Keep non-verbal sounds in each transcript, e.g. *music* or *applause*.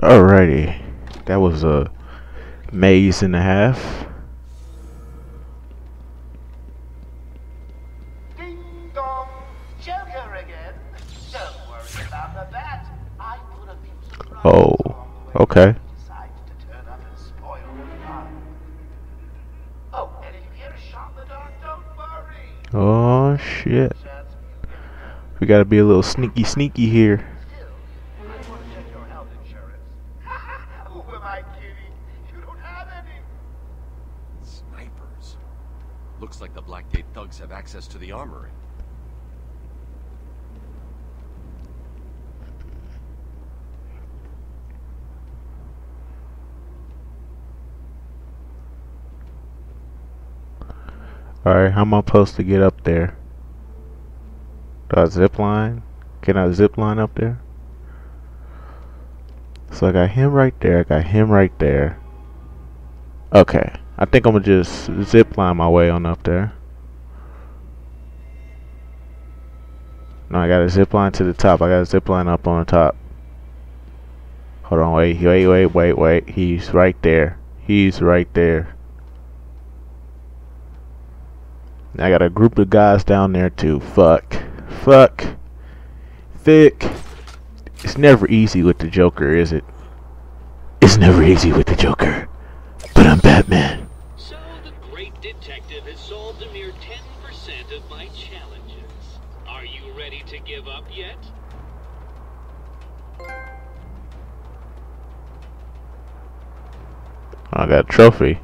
Alrighty, that was a maze and a half. Ding dong, Joker again. Don't worry about the bat. I put a few surprises Oh, along the way okay. if he decides to turn up and spoil the fun. Oh, and if you hear a shot in the dark, don't worry. Oh shit. Chance you get We gotta be a little sneaky sneaky here. still. I want to check your health insurance. Who am I kidding? You don't have any. Snipers. Looks like the Blackgate thugs have access to the armory. Alright, how am I supposed to get up there? Do I zip line? Can I zip line up there? So I got him right there, I got him right there. Okay. I think I'm gonna just zip line my way on up there. No, I got a zip line to the top. I got a zip line up on the top. Hold on, wait, wait, wait, wait, wait. He's right there. He's right there. I got a group of guys down there too. Fuck. Fuck. Thick. It's never easy with the Joker, is it? It's never easy with the Joker. But I'm Batman. So the great detective has solved a mere 10% of my challenges. Are you ready to give up yet? I got a trophy.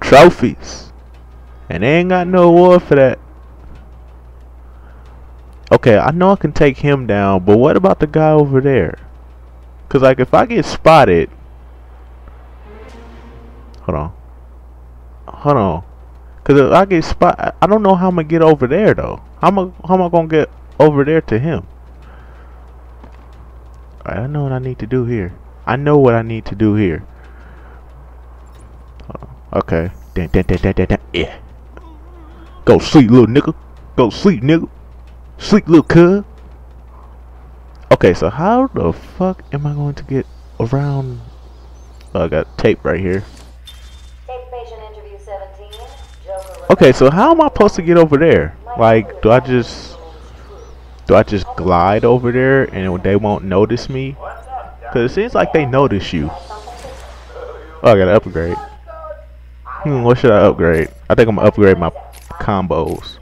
Trophies. And they ain't got no award for that. Okay, I know I can take him down, but what about the guy over there? Cause like if I get spotted Hold on. Hold on. Cause if I get spot I don't know how I'm gonna get over there though. How am I how am I gonna get over there to him? Alright, I know what I need to do here. I know what I need to do here. Uh, okay. Dun, dun, dun. Yeah. Go sleep, little nigga. Go sleep, nigga. Sleep, little cuz. Okay, so how the fuck am I going to get around? Oh, I got tape right here. Tape patient interview 17. Joker Okay, so how am I supposed to get over there? Like, do I just do I just glide over there and they won't notice me? Cause it seems like they notice you. Oh, I gotta upgrade. Hmm, what should I upgrade? I think I'm gonna upgrade my combos.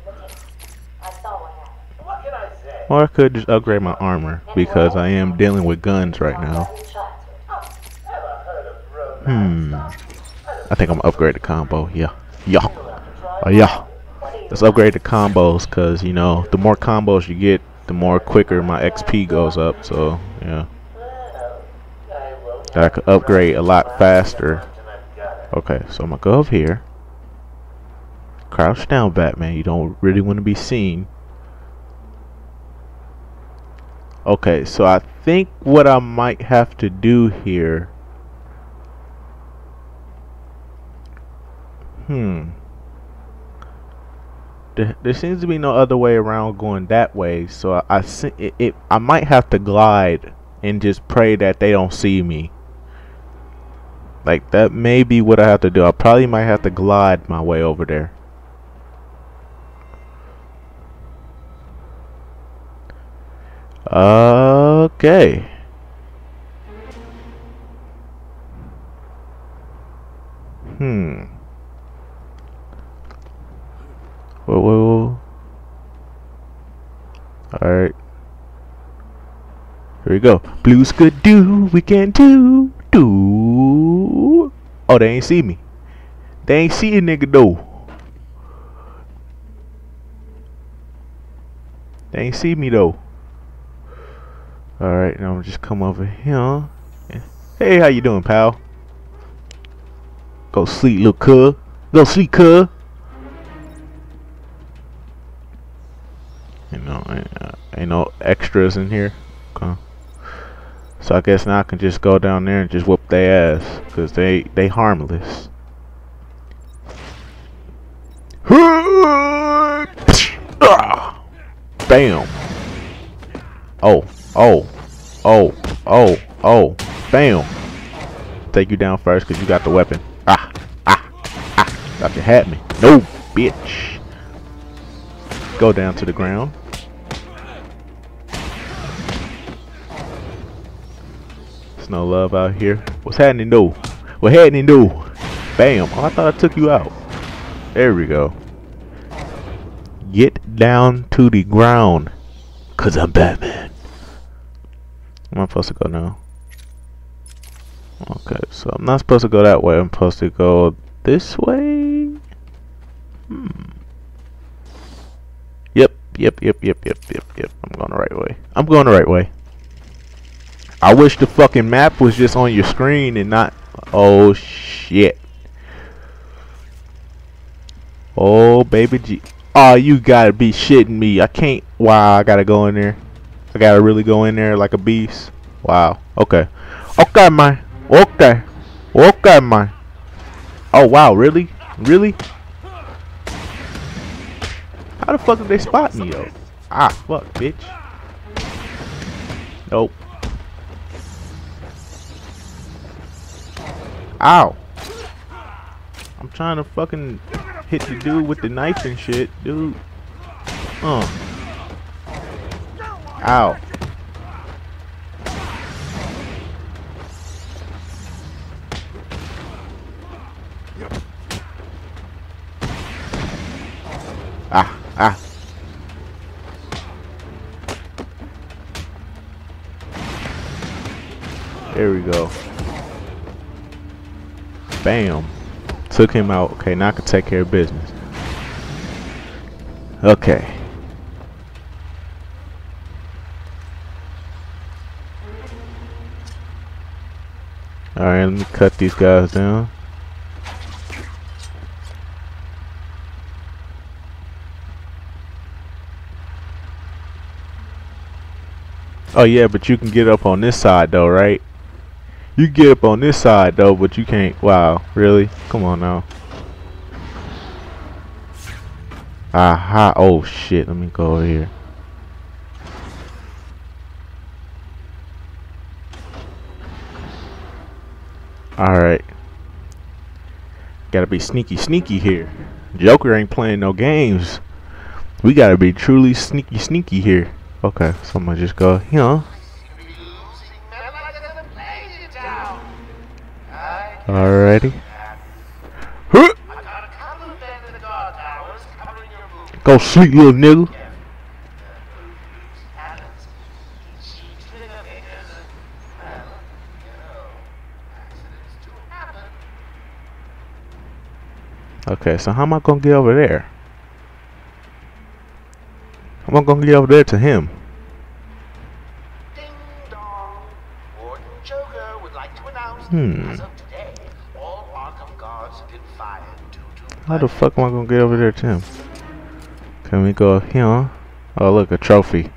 Or I could just upgrade my armor because I am dealing with guns right now. Hmm. I think I'm gonna upgrade the combo. Yeah. Yeah. Oh, yeah. Let's upgrade the combos because, you know, the more combos you get, the more quicker my XP goes up. So, yeah. I could upgrade a lot faster. Okay, so I'm gonna go up here. Crouch down, Batman. You don't really want to be seen. Okay, so I think what I might have to do here. Hmm. There, seems to be no other way around going that way, so I, I see- it, it. I might have to glide and just pray that they don't see me. Like that may be what I have to do. I probably might have to glide my way over there. Okay. Hmm. Whoa, whoa, whoa. Alright. Here we go. Blues could do, we can do, do. Oh, they ain't see me. They ain't see a nigga though. They ain't see me though. Alright, now I'm just come over here. Hey, how you doing, pal? Go sleep, little cuz. Go sleep, cuz. You know, ain't, no extras in here. Okay. So I guess now I can just go down there and just whoop their ass. Because they, they harmless. *laughs* Bam. Oh, oh, oh, oh, oh. Bam. Take you down first because you got the weapon. Ah, ah, ah. Thought you had me. No, bitch. Go down to the ground. There's no love out here. What's happening, though? What happening, though? Bam. Oh, I thought I took you out. There we go. Get down to the ground. Because I'm Batman. Am I supposed to go now? Okay, so I'm not supposed to go that way. I'm supposed to go this way? Hmm. Yep, yep, yep, yep, yep, yep. I'm going the right way. I'm going the right way. I wish the fucking map was just on your screen and not... Oh, shit. Oh, baby G. Oh, you gotta be shitting me. I can't. Wow, I gotta go in there. I gotta really go in there like a beast. Wow. Okay. Okay, man. Okay. Okay, man. Oh, wow. Really? Really? How the fuck did they spot me, though? Ah, fuck, bitch. Nope. Ow. I'm trying to fucking hit the dude with the knife and shit, dude. Uh. Ow. Ah. There we go. Bam. Took him out. Okay, now I can take care of business. Okay. Alright, let me cut these guys down. Oh yeah, but you can get up on this side though, right? You get up on this side though, but you can't. Wow, really? Come on now. Aha. Oh shit, let me go over here. Alright. Gotta be sneaky sneaky here. Joker ain't playing no games. We gotta be truly sneaky sneaky here. Okay, so I'm gonna just go, you know. Alrighty. Huh! Go sleep, little nigga. Okay, so how am I gonna get over there? How am I gonna get over there to him? Ding dong. Warden Joker would like to announce Hmm. as of today, all Arkham guards have been fired due to How the fuck am I gonna get over there to him? Can we go here? Oh look, a trophy.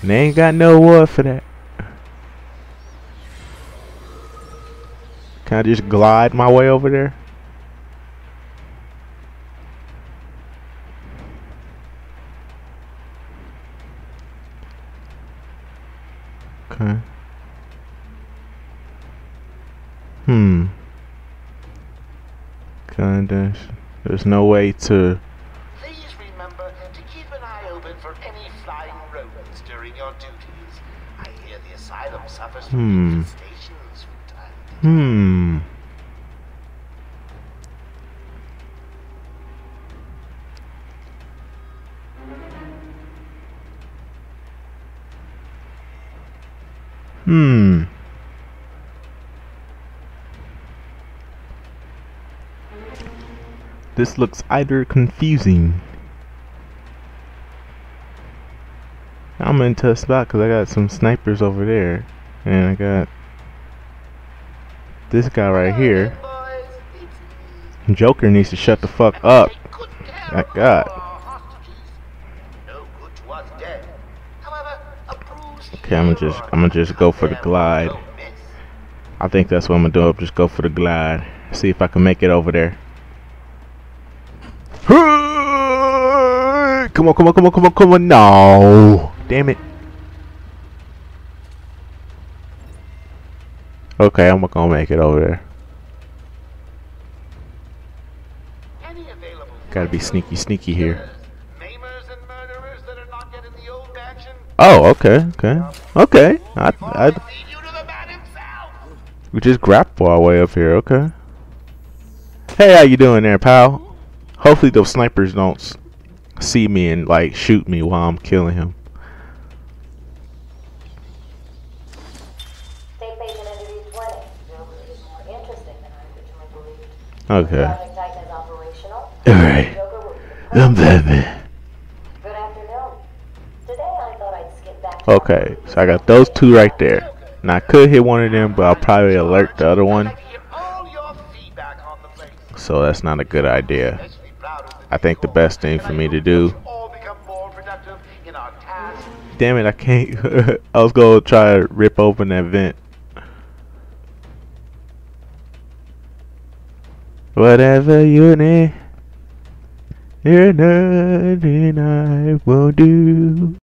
And they ain't got no award for that. Can I just glide my way over there? Okay. Hmm. Kinda. There's no way to. Please remember to keep an eye open for any flying rodents during your duties. I hear the asylum suffers Hmm. from infestations from time to time. Hmm. Hmm. This looks either confusing. I'm into a spot because I got some snipers over there. And I got this guy right here. Boys, it's me. Joker needs to shut the fuck up. Take good care My God. our hostages. No good to us dead. However, a bruised Okay, I'm gonna just I'm gonna just go for the glide. I think that's what I'm gonna do. I'll just go for the glide. See if I can make it over there. Come on, come on, come on, come on, come on. No. Damn it. Okay, I'm gonna make it over there. Gotta be sneaky, sneaky here. Maimers and murderers that are not yet in the old mansion. Oh, okay, okay, okay. I, I, I lead you to the man himself. we just grapple our way up here. Okay. Hey, how you doing there, pal? Hopefully those snipers don't see me and like shoot me while I'm killing him. State patient interview 20. Joker is more interesting than I originally believed. Okay. Project Titan is operational. Alright. Joker will be I'm Batman. Good afternoon. Today I thought I'd skip back to Okay, so I got those two right there. Now I could hit one of them, but I'll probably alert the other one. to. So that's not a good idea. I think the best thing for me to do. Damn it, I can't. *laughs* I was gonna try to rip open that vent. Whatever you need, there's nothing I won't do.